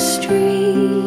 street.